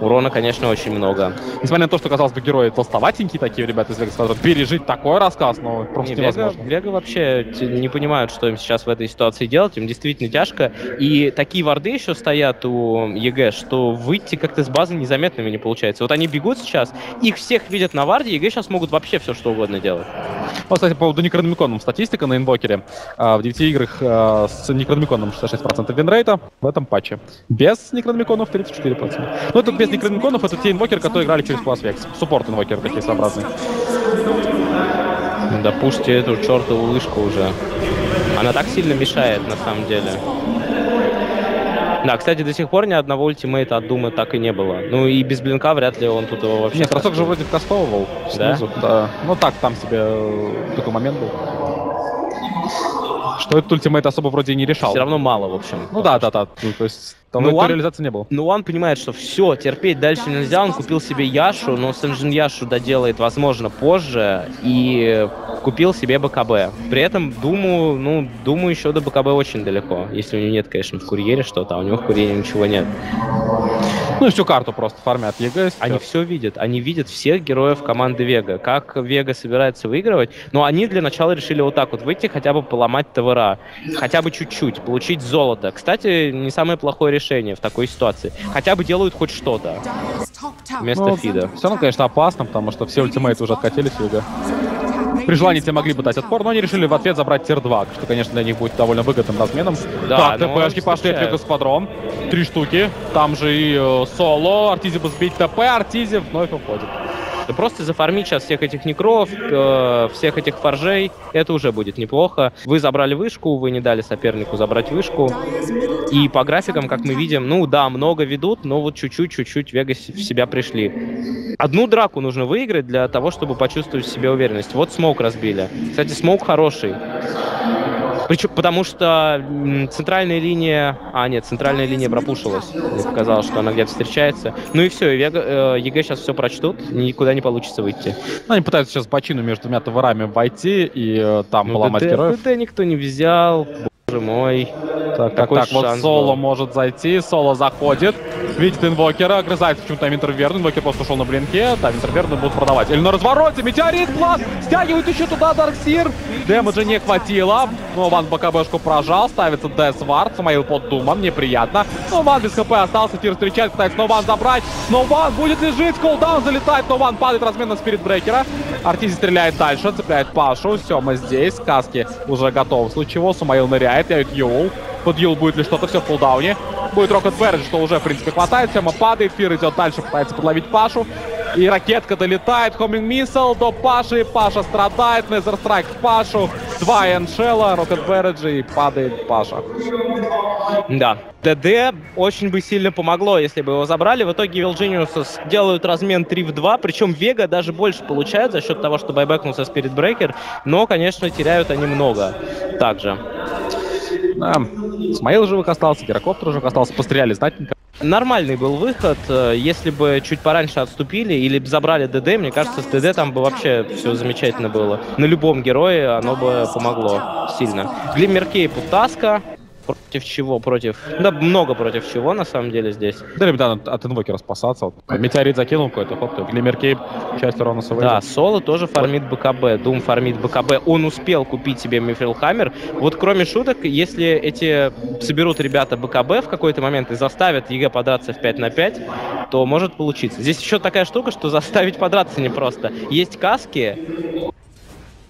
Урона, конечно, очень много. Несмотря на то, что, казалось бы, герои толстоватенькие такие, ребята из Vega Squadron, пережить такой рассказ, ну, просто Не, Вега, невозможно. Вега вообще те- не понимают, что им сейчас в этой ситуации делать. Им действительно тяжко. И такие варды еще стоят у ЕГЭ, что выйти как-то с базы незаметными не получается. Вот они бегут сейчас, их всех видят на варде, ЕГЭ сейчас могут вообще все что угодно делать. Вот, кстати, по поводу Некрономиконом. Статистика на инвокере. А, в 9 играх а, с Некрономиконом 66% winrate а в этом патче. Без Некрономиконов 34%. Ну, это без Некрономиконов, это те инвокеры, которые играли через класс Векс. Support инвокеры такие своеобразные. Да эту чертову вышку уже. Она так сильно мешает, на самом деле. Да, кстати, до сих пор ни одного ультимейта от Думы так и не было. Ну и без блинка вряд ли он тут его вообще... Нет, Росток же вроде кастовывал Да? снизу. Да? Ну так, там себе э, такой момент был. Что этот ультимейт особо вроде и не решал. Все равно мало, в общем. Ну да, да, да. Ну, то есть там Ну, реализации не было. Ну, он понимает, что все, терпеть дальше нельзя. Он купил себе Яшу, но Сэнжин Яшу доделает, возможно, позже. И купил себе БКБ. При этом Думу, ну, Думу еще до БКБ очень далеко. Если у него нет, конечно, в курьере что-то, а у него в курьере ничего нет. Ну и всю карту просто фармят ЕГЭ. Они все видят. Они видят всех героев команды Вега. Как Вега собирается выигрывать. Но они для начала решили вот так вот выйти, хотя бы поломать tower а. Хотя бы чуть-чуть. Получить золото. Кстати, не самое плохое решение в такой ситуации. Хотя бы делают хоть что-то вместо Ну, фида. Все равно, конечно, опасно, потому что все ультимейты уже откатились у ЕГЭ. При желании тебе могли бы дать отпор, но они решили в ответ забрать тир-2, что, конечно, для них будет довольно выгодным разменом. Да, так, но ТПшки пошли от. Vega Squadron. Три штуки. Там же и э, Соло. Arteezy бы сбить ТП, Arteezy вновь уходит. Да просто зафармить сейчас всех этих некров, э, всех этих форжей, это уже будет неплохо. Вы забрали вышку, вы не дали сопернику забрать вышку. И по графикам, как мы видим, ну да, много ведут, но вот чуть-чуть, чуть-чуть Vega в себя пришли. Одну драку нужно выиграть для того, чтобы почувствовать в себе уверенность. Вот smoke разбили. Кстати, smoke хороший. Причем, потому что центральная линия... А, нет, центральная линия пропушилась. Показалось, что она где-то встречается. Ну и все, ЕГЭ сейчас все прочтут, никуда не получится выйти. Ну, они пытаются сейчас бочину между двумя tower ами войти и э, там Ну, поломать ДД, героев. ДД никто не взял, боже мой. Так, так, так, вот Соло был. может зайти, Соло заходит, видит инвокера, огрызается почему-то там Интерверн, инвокер просто ушел на блинке, там Интерверны будут продавать. Или на развороте, метеорит, класс, стягивает еще туда Дарксир, дэмэджа не хватило, но Ван БКБшку прожал, ставится Десвард, Самаил под Думом, неприятно, но Ван без хп остался, Тир встречает, пытается Нован забрать, Нован будет ли жить, колдаун залетает, Нован падает размен на Спирит Брейкера, Артизи стреляет дальше, цепляет Пашу, все, мы здесь, Каски уже готов, в случае чего Сумаил ныряет, явит Юл, под Юл будет ли что-то, все в кулдауне. Будет Рокет Бередж, что уже, в принципе, хватает. Сема падает, Фир идет дальше, пытается подловить Пашу. И ракетка долетает, Хоминг Миссел до Паши, Паша страдает, Незер Страйк в Пашу, два Эншела, Рокет Береджи и падает Паша. Да. ДД очень бы сильно помогло, если бы его забрали. В итоге Вилджиниуса делают размен 3 в 2, причем Вега даже больше получает за счет того, что байбекнулся Спирит Брейкер, но, конечно, теряют они много также. Да. Смаил живых остался, Герокоптер живых остался, постреляли знатненько. Нормальный был выход. э, Если бы чуть пораньше отступили или забрали ДД, мне кажется, с ДД там бы вообще все замечательно было. На любом герое оно бы помогло сильно. Глиммеркей Путаска. Против чего? Против... Да, много против чего, на самом деле, здесь. Да, ребята, от- инвокера спасаться. Вот. Метеорит закинул какой-то, хоп, Глиммеркей, часть урона Да, выйдет. Соло тоже фармит БКБ, Дум фармит БКБ. Он успел купить себе Mithril Hammer. Вот кроме шуток, если эти соберут ребята БКБ в какой-то момент и заставят ЕГЭ подраться в 5 на 5, то может получиться. Здесь еще такая штука, что заставить подраться непросто. Есть каски,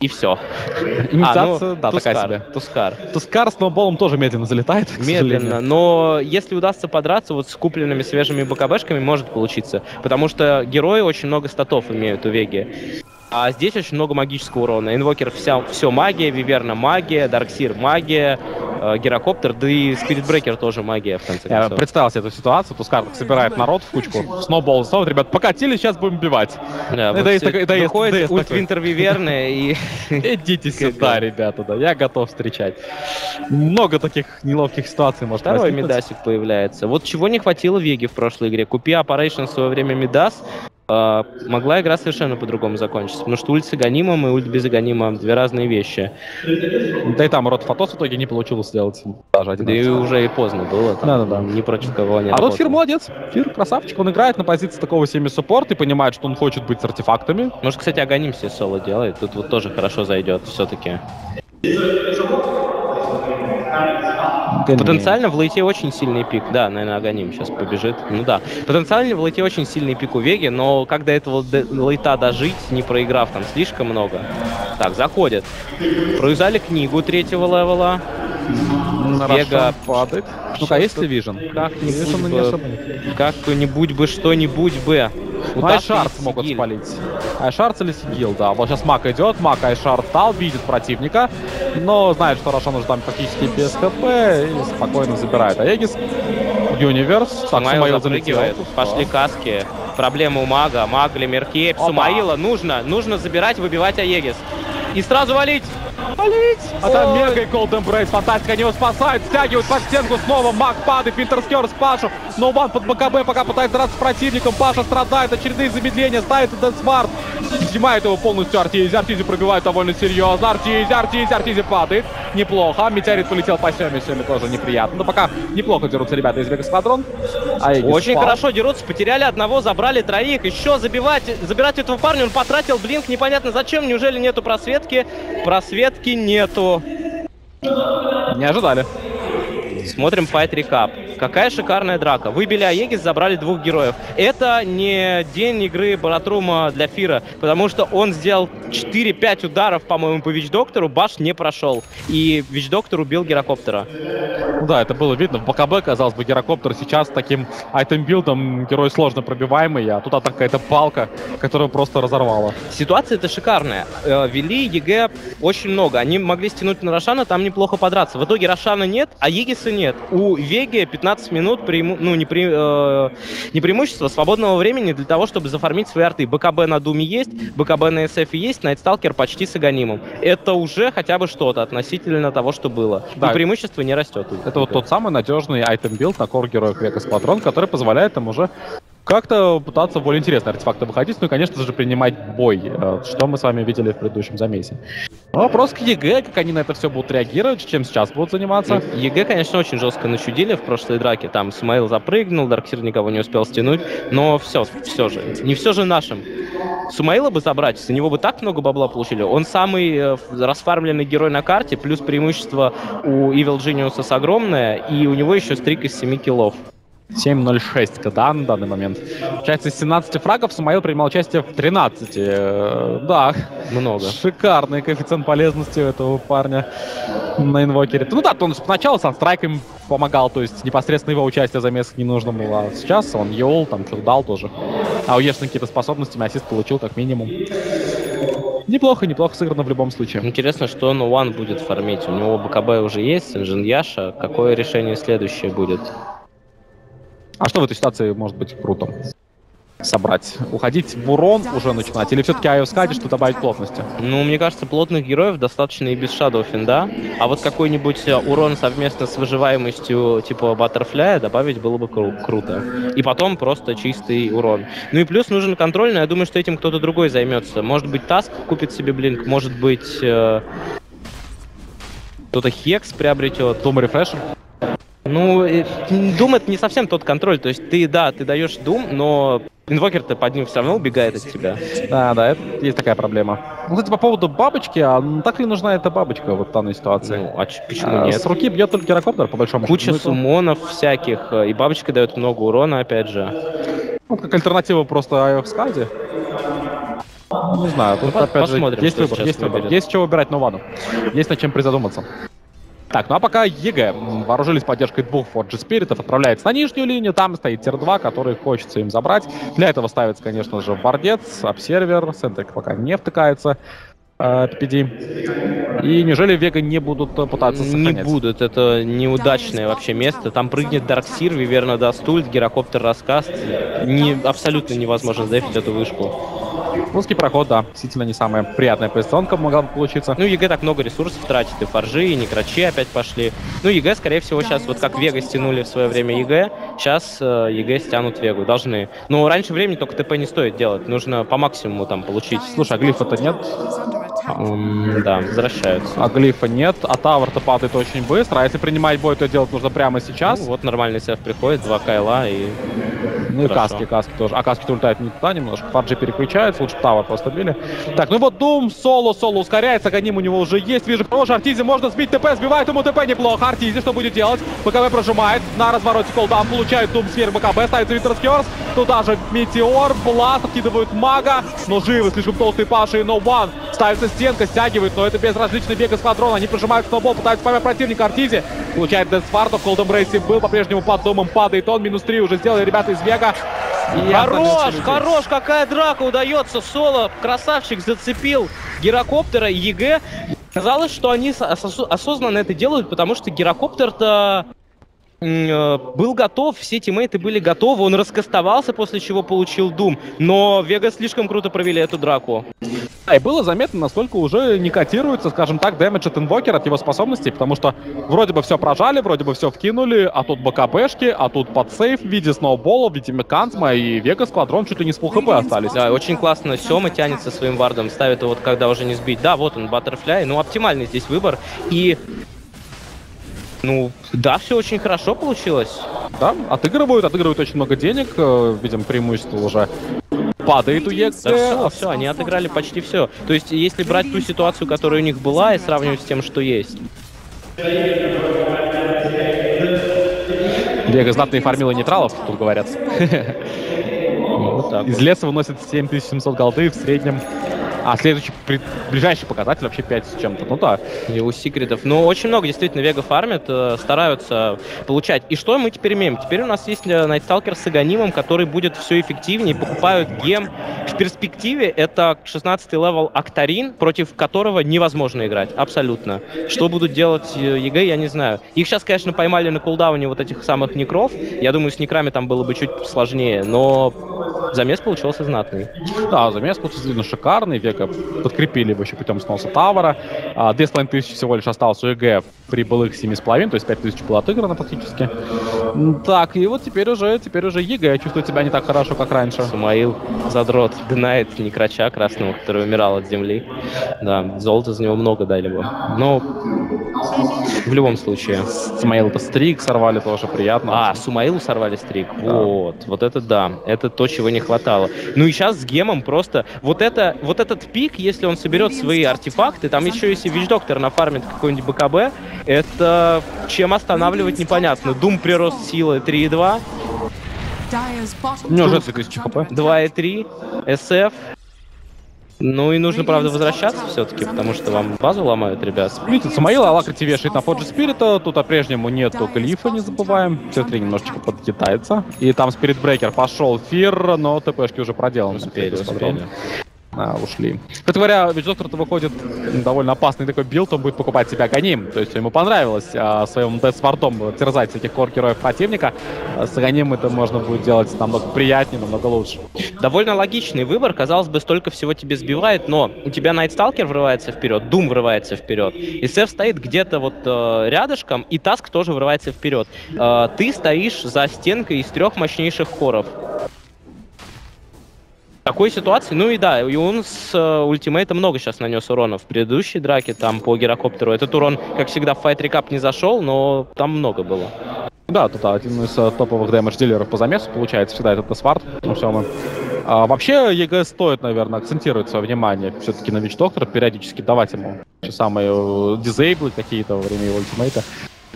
и все. Имитация, да, такая себе. Тускар. Тускар с snowball ом тоже медленно залетает, Медленно, но если удастся подраться вот с купленными свежими БКБшками, может получиться. Потому что герои очень много статов имеют у Веги. А здесь очень много магического урона. Инвокер вся, все магия, Виверна магия, Дарксир магия, э, Герокоптер, да и Спиритбрекер тоже магия, в конце Я концов. представил себе эту ситуацию, Тускар так собирает народ в кучку, сноубол снова, ребят, покатили, сейчас будем убивать. Да, Это есть это выходит это есть ульт такой. Винтер Виверны и... Идите сюда, ребята, да, я готов встречать. Много таких неловких ситуаций может Второй. Медасик появляется. Вот чего не хватило Веги в прошлой игре. Купи Operation в свое время Медас, могла игра совершенно по-другому закончиться. Потому что ульт с аганимом и ульт без аганима две разные вещи. Да и там рот фотос в итоге не получилось сделать даже один. Да и уже и поздно было. там, Да-да-да. Не против кого они А тут Фир работали. молодец. Фир красавчик. Он играет на позиции такого семи-суппорт и понимает, что он хочет быть с артефактами. Может, кстати, Аганим себе соло делает. Тут вот тоже хорошо зайдет все-таки. Потенциально в лейте очень сильный пик. Да, наверное, Аганим сейчас побежит. Ну да. Потенциально в лейте очень сильный пик у Веги, но как до этого лейта дожить, не проиграв там слишком много. Так, заходит. Провязали книгу третьего левела. Вега падает. Ну-ка, есть ли вижен? Как-нибудь бы- что-нибудь бы. Ну, Айшарц могут спалить. Айшарц или Сигил, да. Вот сейчас Мак идет, Мак Айшарц дал, видит противника, но знает, что Рошан уже там практически без хп и спокойно забирает. А Эгис, Юниверс, так, Сумаил запрыгивает. Пошли каски. Проблема у мага. Маг или Меркеев. Опа. Сумаила нужно. Нужно забирать, выбивать Аегис. И сразу валить. Валить! А там Ой. Мега и Cold Embrace, фантастика него спасает, стягивают под стенку снова, Маг падает, с Пашу, Ноубан под БКБ, пока пытается драться с противником, Паша страдает, очередные замедления, ставит Дэнсмарт, снимает его полностью Артизи, Артизи пробивает довольно серьезно, Артизи, Артизи, Артизи падает, неплохо, Метеорит полетел по Семе тоже неприятно, но пока неплохо дерутся ребята из Вегас Сквадрон. А Очень спал. хорошо дерутся, потеряли одного, забрали троих. Еще забивать, забирать этого парня, он потратил блинк, непонятно зачем, неужели нету просветки? Просветки нету. Не ожидали. Смотрим файт рекап. Какая шикарная драка. Выбили Аегис, забрали двух героев. Это не день игры Баратрума для Фира, потому что он сделал 4-5 ударов, по-моему, по Вич-Доктору, Баш не прошел. И Witch Doctor убил Герокоптера. Ну да, это было видно. В БКБ, казалось бы, гирокоптер сейчас таким item build ом герой сложно пробиваемый, а тут какая-то палка, которая просто разорвала. Ситуация это шикарная. Э, Вели ЕГЭ очень много. Они могли стянуть на Рошана, там неплохо подраться. В итоге Рошана нет, а Нет. У Веги 15 минут преиму- ну, не, пре- э, не преимущество, свободного времени для того, чтобы зафармить свои арты. БКБ на Думе есть, БКБ на СФ есть, Night Stalker почти с Аганимом. Это уже хотя бы что-то относительно того, что было. Да. И преимущество не растет. Это вот тот самый надежный item build на core героев Vega Squadron, который позволяет им уже как-то пытаться более интересные артефакты выходить, ну и, конечно же, принимать бой, э, что мы с вами видели в предыдущем замесе. Вопрос к ЕГЭ, как они на это все будут реагировать, чем сейчас будут заниматься. ЕГЭ, конечно, очень жестко начудили в прошлой драке. Там Сумаил запрыгнул, Dark Seer никого не успел стянуть. Но все, все же. Не все же нашим. Сумаила бы забрать, за него бы так много бабла получили. Он самый э, расфармленный герой на карте, плюс преимущество у Evil Genius огромное, и у него еще стрик из 7 киллов. 7.06 КДА на данный момент. Получается, из 17 фрагов Самаил принимал участие в 13. Э, Да, Много. шикарный коэффициент полезности у этого парня на инвокере. Ну да, он сначала с анстрайком помогал, то есть непосредственно его участие замесок не нужно было. А сейчас он Йол там что-то дал тоже. А у Ешна какие-то способности, ассист получил как минимум. Неплохо, неплохо сыграно в любом случае. Интересно, что No One будет фармить. У него БКБ уже есть, Инжин Яша. Какое решение следующее будет? А что в этой ситуации может быть круто? Собрать. Уходить в урон уже начинать? Или все-таки Айо скадишь, что добавить плотности? Ну, мне кажется, плотных героев достаточно и без Shadow Финда. А вот какой-нибудь э, урон совместно с выживаемостью типа Баттерфляя добавить было бы кру- круто. И потом просто чистый урон. Ну и плюс нужен контроль, но я думаю, что этим кто-то другой займется. Может быть, Таск купит себе блинк, может быть, э, кто-то Хекс приобретет. Том рефрешер? Ну, э, Doom это не совсем тот контроль. То есть ты, да, ты даешь Doom, но инвокер-то под ним все равно убегает от тебя. Да, да, это есть такая проблема. Ну, кстати, по поводу бабочки, а так ли нужна эта бабочка вот в данной ситуации? Ну, а почему А, нет? С руки бьет только гирокоптер, по большому Куча счету. Ну, это- суммонов всяких, э, и бабочка дает много урона, опять же. Ну, как альтернатива просто в Skadi. Не знаю, тут Ну, опять же посмотрим, есть что выбор, есть выбор. выберет. Есть чего выбирать Новану. Есть над чем призадуматься. Так, ну а пока ЕГЭ вооружились поддержкой двух Forge Spirit ов, отправляется на нижнюю линию, там стоит Тир-2, который хочется им забрать. Для этого ставится, конечно же, вардец, Observer, сентрик пока не втыкается. э, PPD. И неужели Вега не будут э, пытаться Не сохранять? будут, это неудачное вообще место. Там прыгнет Dark Seer, Виверна даст ульт, Гирокоптер раскаст. Не, абсолютно невозможно сдефить эту вышку. Узкий проход, да, действительно не самая приятная позиционка могла бы получиться. Ну, EG так много ресурсов тратит, и форджи, и некрачи опять пошли. Ну, EG, скорее всего, сейчас, вот как Вега стянули в свое время EG, сейчас э, EG стянут Вегу, должны. Но раньше времени только ТП не стоит делать, нужно по максимуму там получить. Слушай, а глифа-то нет? Да, возвращаются. А глифа нет, а tower-то падает очень быстро, а если принимать бой, то делать нужно прямо сейчас. Ну, вот нормальный SF приходит, два койла и... Ну и Хорошо. каски, каски тоже. А каски улетают не туда немножко. Форджи переключается, лучше tower просто били. Так, ну вот Дум, соло, соло ускоряется, Аганим у него уже есть. Вижу, хороший Arteezy, можно сбить ТП, сбивает ему ТП неплохо. Arteezy что будет делать? БКБ прожимает, на развороте Call Down получает Дум сквозь БКБ, ставится Winter's Curse. Туда же Метеор, Blast, откидывают Мага, но живы, слишком толстые Паши и No One. Ставится стенка, стягивает, но это безразличный бег эскадрона. Они прожимают Snowball, пытаются поймать противника. Arteezy получает Death Ward, в Cold Embrace был, по-прежнему под думом падает он. Минус 3 уже сделали ребята из Вега. И Хорош, хорош, какая драка удается. Соло, красавчик, зацепил гирокоптера EG. Казалось, что они осознанно это делают, потому что гирокоптер-то был готов, все тиммейты были готовы, он раскастовался, после чего получил Дум. Но Вега слишком круто провели эту драку. Да, и было заметно, насколько уже не котируется, скажем так, дэмэдж от инвокера, от его способностей, потому что вроде бы все прожали, вроде бы все вкинули, а тут БКБшки, а тут подсейв в виде сноубола, в виде меканзма, и Вега Сквадрон чуть ли не с пол хп остались. Да, очень классно. Сема тянется своим вардом, ставит его, вот когда уже не сбить. Да, вот он, Баттерфляй. Ну, оптимальный здесь выбор. И ну, да, все очень хорошо получилось. Да, отыгрывают, отыгрывают очень много денег, э, видим, преимущество уже падает у EG. Да все, все, они отыграли почти все. То есть, если брать ту ситуацию, которая у них была, и сравнивать с тем, что есть. Вега знатные фармилы нейтралов, тут говорят. Ну, вот Из леса выносит 7700 голды в среднем. А следующий, при- ближайший показатель вообще 5 с чем-то. Ну да, И у секретов. Ну, очень много действительно Вега фармят, э, стараются получать. И что мы теперь имеем? Теперь у нас есть э, Night Stalker с Аганимом, который будет все эффективнее, покупают гем. В перспективе это 16 level Octarine, против которого невозможно играть. Абсолютно. Что будут делать э, EG, я не знаю. Их сейчас, конечно, поймали на кулдауне вот этих самых некров. Я думаю, с некрами там было бы чуть сложнее, но замес получился знатный. Да, замес получился видно шикарный. Вега подкрепили его еще путем сноса тавера. А, 2500 всего лишь осталось у EG при былых 7,5, то есть 5000 было отыграно фактически. Так, и вот теперь уже, теперь уже EG чувствует себя не так хорошо, как раньше. Sumail догоняет некрача красного, который умирал от земли. Да, золота за него много дали бы. Но в любом случае. Sumail-то streak сорвали, тоже приятно. А, Sumail'у сорвали streak. Вот, вот это да. Это то, чего не хватало. Ну и сейчас с гемом просто... Вот, это, вот этот пик, если он соберет свои артефакты, там еще если Вич-доктор нафармит какой-нибудь БКБ, это чем останавливать непонятно. Дум прирост силы 3,2, У него уже 3000 хп. 2,3, SF. Ну и нужно, правда, возвращаться все-таки, потому что вам базу ломают, ребят. Видите, Самаил Алакрити вешает на Фоджи Спирита, тут по-прежнему нету глифа, не забываем. Все-таки немножечко подкидается. И там Спирит Брейкер пошел Фир, но ТПшки уже проделаны. Успели, успели. А, ушли. Кстати говоря, Witch Doctor-то выходит довольно опасный такой билд, он будет покупать себе Аганим. То есть ему понравилось а, своим Death Ward'ом терзать всяких core-героев противника. А с Аганим это можно будет делать намного приятнее, намного лучше. Довольно логичный выбор, казалось бы, столько всего тебе сбивает, но у тебя Night Stalker врывается вперед, Дум врывается вперед, и SF стоит где-то вот э, рядышком, и Tusk тоже врывается вперед. Э, ты стоишь за стенкой из трех мощнейших коров. Такой ситуации, ну и да, и он с э, ультимейта много сейчас нанес урона. В предыдущей драке там по гирокоптеру этот урон, как всегда, в fight recap не зашел, но там много было. Да, тут один из э, топовых damage-дилеров по замесу получается всегда этот Death Ward. Ну, всё мы. А, вообще, EG стоит, наверное, акцентировать свое внимание все-таки на Witch Doctor'а, периодически давать ему те самые э, дизейблы какие-то во время его ультимейта.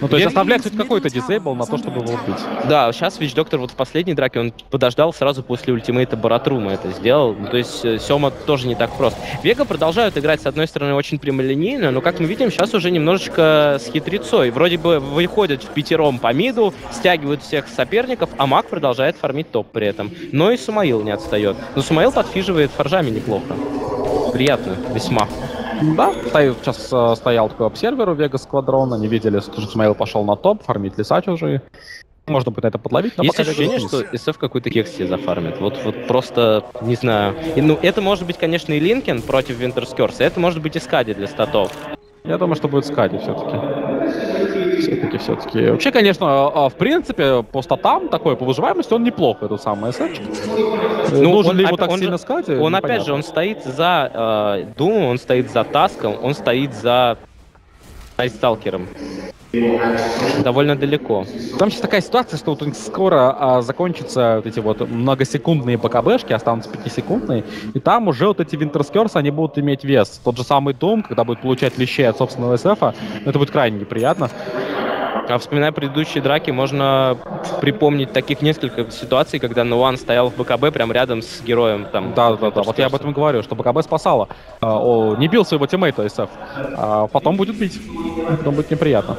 Ну, то есть оставлять хоть какой-то дизейбл на то, чтобы его убить. Да, сейчас Вич Доктор вот в последней драке он подождал сразу после ультимейта Баратрума это сделал. Ну, то есть э, Сема тоже не так прост. Вега продолжают играть, с одной стороны, очень прямолинейно, но, как мы видим, сейчас уже немножечко с хитрецой. Вроде бы выходят в пятером по миду, стягивают всех соперников, а Маг продолжает фармить топ при этом. Но и Сумаил не отстает. Но Сумаил подфиживает форжами неплохо. Приятно, весьма. Да, сейчас э, стоял такой обсервер у Вегас Сквадрона, не видели, что Смейл пошел на топ, фармить леса чужие. Можно будет это подловить, но Есть пока ощущение, что SF какой-то кекс себе зафармит. Вот, вот просто, не знаю. И, ну, это может быть, конечно, и Линкен против Винтерскерса, это может быть и Скади для статов. Я думаю, что будет Скади все-таки. Все-таки, все-таки. Вообще, конечно, а, в принципе, по статам такой, по выживаемости он неплох, этот самый СФ. Ну, Нужен он ли оп- так он сильно Скади? Он, опять же, он стоит за э, Думом, он стоит за Таском, он стоит за Найсталкером. Довольно далеко. Там сейчас такая ситуация, что вот скоро а, закончатся вот эти вот многосекундные БКБшки, останутся пятисекундные, и там уже вот эти Винтерскерсы, они будут иметь вес. Тот же самый Дом, когда будет получать лещей от собственного СФа, это будет крайне неприятно. А вспоминая предыдущие драки, можно припомнить таких несколько ситуаций, когда Нуан стоял в БКБ прям рядом с героем. Там, Да, да, да, вот я об этом говорю, что БКБ спасала. О, не бил своего тиммейта SF, а потом будет бить. Потом будет неприятно.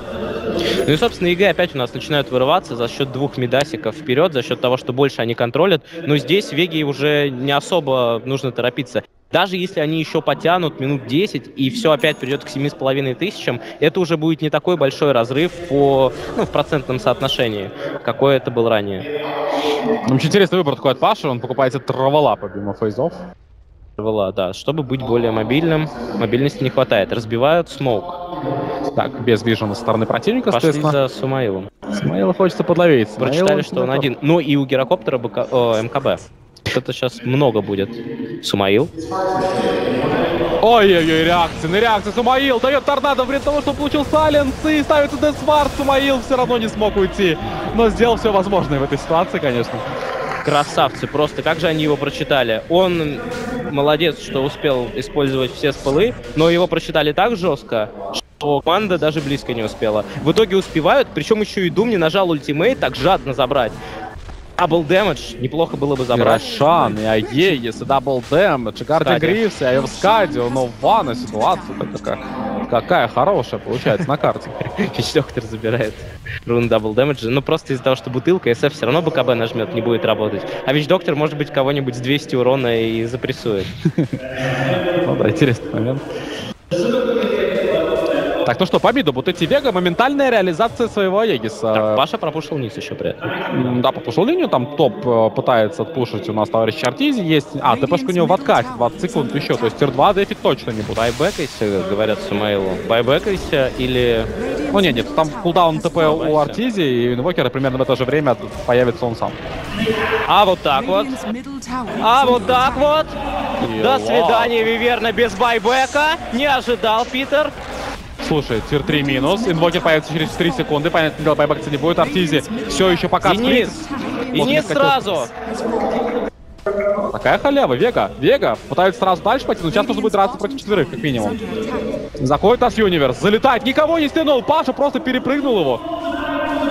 Ну и, собственно, EG опять у нас начинают вырываться за счет двух мидасиков вперед, за счет того, что больше они контролят. Но здесь Веги уже не особо нужно торопиться. Даже если они еще потянут минут 10 и все опять придет к 7,5 тысячам, это уже будет не такой большой разрыв по, ну, в процентном соотношении, какой это был ранее. Ну, Очень интересный выбор такой от Паши, он покупает себе травела помимо фейзов. Была, да. Чтобы быть более мобильным, мобильности не хватает. Разбивают смоук. Так, без вижена со стороны противника, Пошли соответственно. за Сумаилом. Смаила хочется подловить. Прочитали, Смаила что он готов. один. Ну и у гирокоптера БК... о, МКБ. Вот это сейчас много будет. Сумаил. Ой-ой-ой, реакция, на реакция. Сумаил дает торнадо вред того, что получил Сайленс и ставится Десвард. Сумаил все равно не смог уйти. Но сделал все возможное в этой ситуации, конечно. Красавцы, просто как же они его прочитали. Он молодец, что успел использовать все спылы, но его прочитали так жестко, что команда даже близко не успела. В итоге успевают, причем еще и Дум не нажал ультимейт так жадно забрать. Дабл дэмэдж неплохо было бы забрать. Рошан, и Ае, если дабл дэмэдж, и Гардиан Скади. Грифс, и Айвскадио, но Вана ситуация какая, какая хорошая получается на карте. Фич Доктор забирает рун double damage'а. Ну, просто из-за того, что бутылка, SF все равно БКБ нажмет, не будет работать. А Witch Doctor, может быть, кого-нибудь с 200 урона и запрессует. Ну да, интересный момент. Так, ну что, по миду, вот эти Вега, моментальная реализация своего Aegis'а. Так, Паша пропушил низ еще при этом. Да, попушил линию, там топ э, пытается отпушить у нас товарищ Arteezy, есть... А, ТПшка у него в откате, 20 секунд еще, то есть тир-2 дефить точно не будет. Байбекайся, говорят Sumail'у. Байбекайся или... Ну нет, нет, там кулдаун ТП у Артизи, и у Инвокера примерно в это же время появится он сам. А вот так вот. А вот так вот. И До вау. свидания, Виверна, без байбека. Не ожидал, Питер. Слушай, тир 3 минус, инвокер появится через 3 секунды, понятное дело, байбекаться не будет, Артизи все еще пока скрипит. И хотелось- сразу. Такая халява, Вега, Вега, пытаются сразу дальше пойти, но сейчас нужно будет драться против четверых, как минимум. Заходит нас Юниверс, залетает, никого не стянул, Паша просто перепрыгнул его.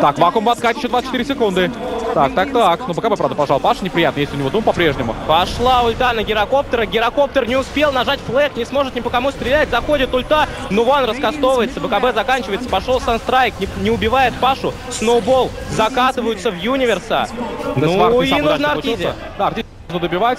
Так, вакуум откате еще 24 секунды. Так, так, так. Ну, БКБ, правда, пожал. Паша неприятно, есть у него дум по-прежнему. Пошла ульта на гирокоптера. Гирокоптер не успел нажать флэг, не сможет ни по кому стрелять. Заходит ульта. Нуван раскастовывается. БКБ заканчивается. Пошел Санстрайк. Не, не убивает Пашу. Сноубол. Закатываются в Юниверса. Ну и нужно получился. Да, Артизи нужно добивать.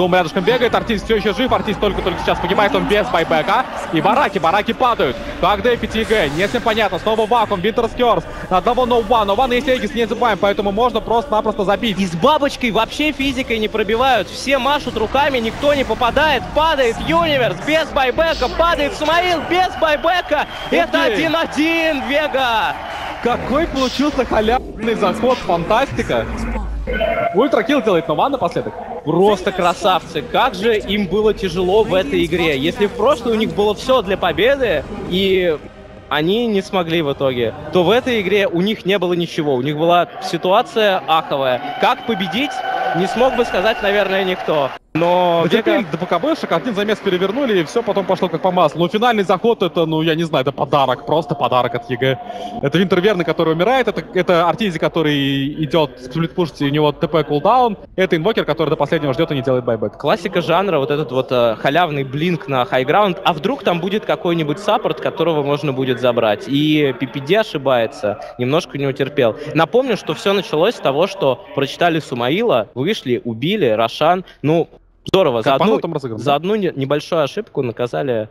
Дум рядышком бегает, Arteezy все еще жив, Arteezy только-только сейчас погибает, он без байбека. И бараки, бараки падают. Как дефить EG, не всем понятно. Снова вакуум, Winter's Curse. Одного No One. No One есть Aegis, не забываем, поэтому можно просто-напросто забить. И с бабочкой вообще физикой не пробивают. Все машут руками, никто не попадает. Падает Universe без байбека. Падает Sumail без байбека. Это. 1-1, Вега. Какой получился халявный заход, фантастика. Ultra kill делает Нован напоследок. Просто красавцы. Как же им было тяжело в этой игре. Если в прошлой у них было все для победы, и они не смогли в итоге, то в этой игре у них не было ничего. У них была ситуация аховая. Как победить, не смог бы сказать, наверное, никто. Но Вега- до BKB шек, один замес перевернули, и все потом пошло как по маслу. Но финальный заход, это, ну, я не знаю, это подарок, просто подарок от EG. Это Winter Wyvern, который умирает, это, это Arteezy, который идет сплитпушить, и у него ТП cooldown. Это Invoker, который до последнего ждет и не делает buyback. Классика жанра, вот этот вот э, халявный blink на high ground, а вдруг там будет какой-нибудь support, которого можно будет забрать. И PPD ошибается, немножко не утерпел. Напомню, что все началось с того, что прочитали Сумаила, вышли, убили, Рошан. Ну, здорово, за одну, за одну не- небольшую ошибку наказали